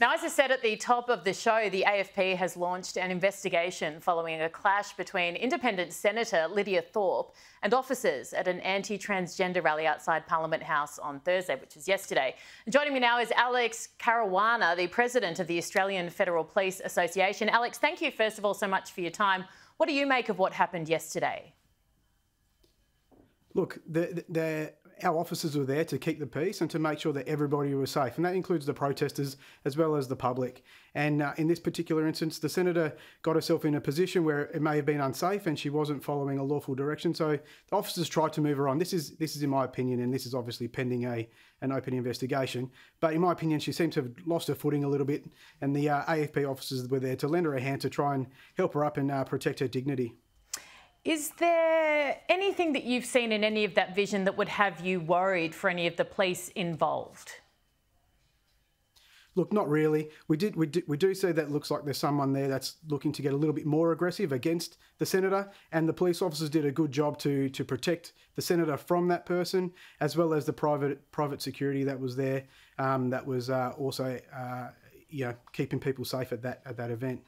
Now, as I said at the top of the show, the AFP has launched an investigation following a clash between independent Senator Lydia Thorpe and officers at an anti transgender rally outside Parliament House on Thursday, which was yesterday. And joining me now is Alex Caruana, the president of the Australian Federal Police Association. Alex, thank you, first of all, so much for your time. What do you make of what happened yesterday? Look, the, the, our officers were there to keep the peace and to make sure that everybody was safe, and that includes the protesters as well as the public. And uh, in this particular instance, the senator got herself in a position where it may have been unsafe, and she wasn't following a lawful direction. So the officers tried to move her on. This is this is in my opinion, and this is obviously pending a an open investigation. But in my opinion, she seemed to have lost her footing a little bit, and the uh, AFP officers were there to lend her a hand to try and help her up and uh, protect her dignity. Is there anything that you've seen in any of that vision that would have you worried for any of the police involved? Look, not really. We did we do, we do see that looks like there's someone there that's looking to get a little bit more aggressive against the senator, and the police officers did a good job to to protect the senator from that person, as well as the private private security that was there, um, that was uh, also uh, you know keeping people safe at that at that event.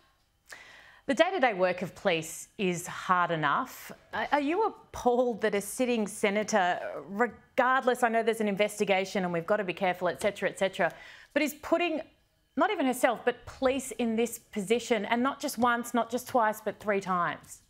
The day to day work of police is hard enough. Are you appalled that a sitting senator, regardless, I know there's an investigation and we've got to be careful, etc., etc., but is putting not even herself, but police in this position and not just once, not just twice, but three times?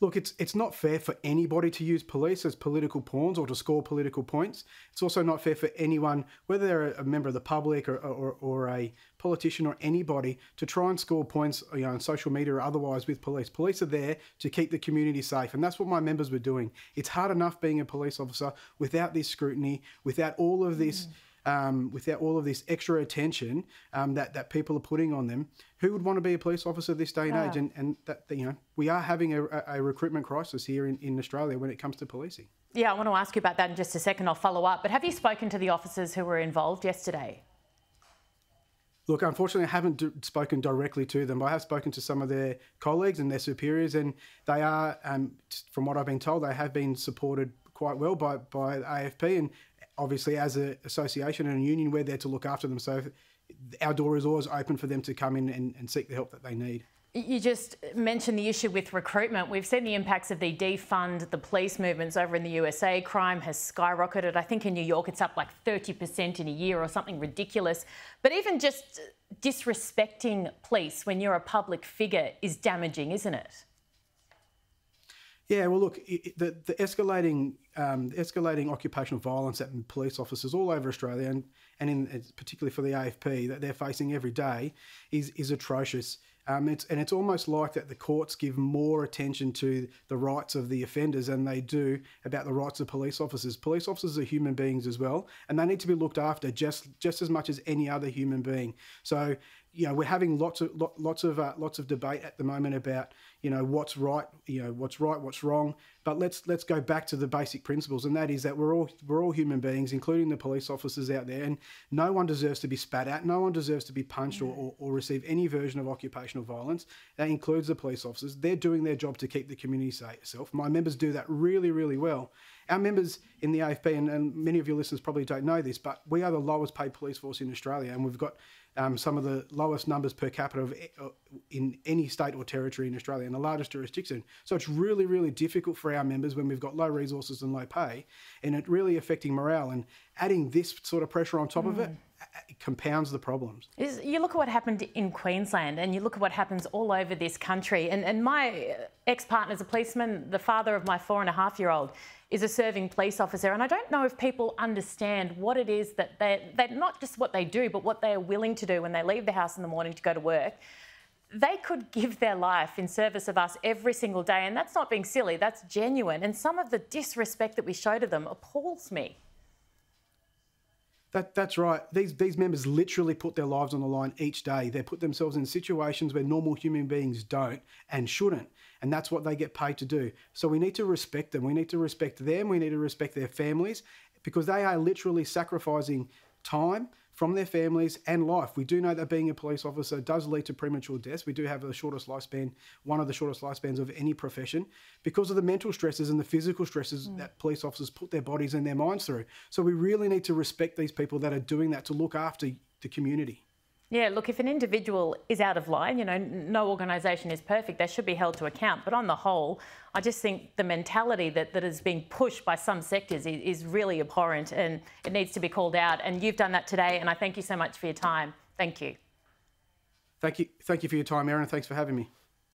Look, it's it's not fair for anybody to use police as political pawns or to score political points. It's also not fair for anyone, whether they're a member of the public or, or, or a politician or anybody, to try and score points you know, on social media or otherwise with police. Police are there to keep the community safe, and that's what my members were doing. It's hard enough being a police officer without this scrutiny, without all of this. Mm um, without all of this extra attention um, that that people are putting on them. Who would want to be a police officer this day and age? And and that you know we are having a, a recruitment crisis here in, in Australia when it comes to policing. Yeah, I want to ask you about that in just a second. I'll follow up. But have you spoken to the officers who were involved yesterday? Look, unfortunately, I haven't d- spoken directly to them, but I have spoken to some of their colleagues and their superiors, and they are, um, from what I've been told, they have been supported quite well by, by AFP, and obviously as an association and a union, we're there to look after them. So our door is always open for them to come in and, and seek the help that they need. You just mentioned the issue with recruitment. We've seen the impacts of the defund the police movements over in the USA. Crime has skyrocketed. I think in New York it's up like 30% in a year or something ridiculous. But even just disrespecting police when you're a public figure is damaging, isn't it? Yeah, well, look, the, the escalating um, escalating occupational violence that police officers all over Australia, and, and in, particularly for the AFP, that they're facing every day, is is atrocious. Um, it's, and it's almost like that the courts give more attention to the rights of the offenders than they do about the rights of police officers. Police officers are human beings as well, and they need to be looked after just just as much as any other human being. So, you know, we're having lots of lots of uh, lots of debate at the moment about you know what's right, you know what's right, what's wrong. But let's let's go back to the basic principles, and that is that we're all we're all human beings, including the police officers out there, and no one deserves to be spat at, no one deserves to be punched or, or, or receive any version of occupational violence. That includes the police officers. They're doing their job to keep the community safe. My members do that really, really well. Our members in the AFP, and, and many of your listeners probably don't know this, but we are the lowest paid police force in Australia, and we've got um, some of the lowest numbers per capita of, uh, in any state or territory in Australia and the largest jurisdiction. So it's really, really difficult for our members when we've got low resources and low pay, and it really affecting morale. And adding this sort of pressure on top mm. of it, mm. it compounds the problems. You look at what happened in Queensland and you look at what happens all over this country. And, and my ex partner is a policeman, the father of my four and a half year old is a serving police officer. And I don't know if people understand what it is that they—they're not just what they do, but what they are willing to do when they leave the house in the morning to go to work. They could give their life in service of us every single day. And that's not being silly, that's genuine. And some of the disrespect that we show to them appalls me. That, that's right. These these members literally put their lives on the line each day. They put themselves in situations where normal human beings don't and shouldn't. And that's what they get paid to do. So we need to respect them. We need to respect them. We need to respect their families because they are literally sacrificing time from their families and life. We do know that being a police officer does lead to premature deaths. We do have the shortest lifespan, one of the shortest lifespans of any profession, because of the mental stresses and the physical stresses mm. that police officers put their bodies and their minds through. So we really need to respect these people that are doing that to look after the community. Yeah, look, if an individual is out of line, you know, no organisation is perfect, they should be held to account. But on the whole, I just think the mentality that, that is being pushed by some sectors is, is really abhorrent and it needs to be called out. And you've done that today, and I thank you so much for your time. Thank you. Thank you, thank you for your time, Erin. Thanks for having me.